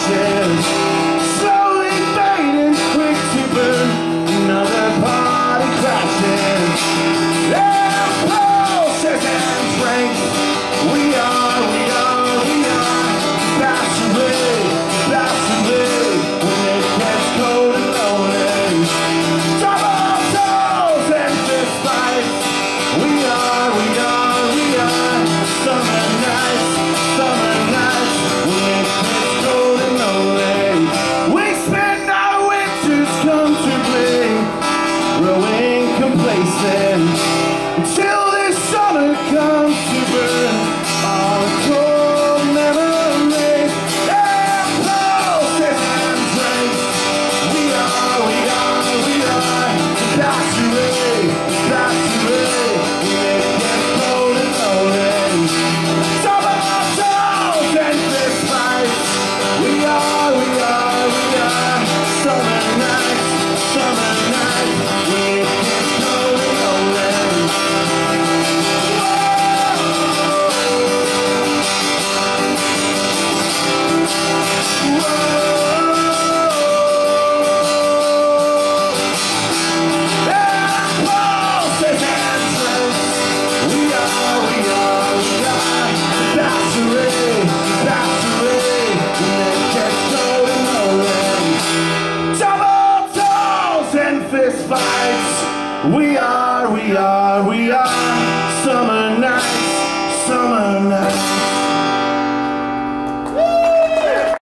ashes. We are, we are, we are.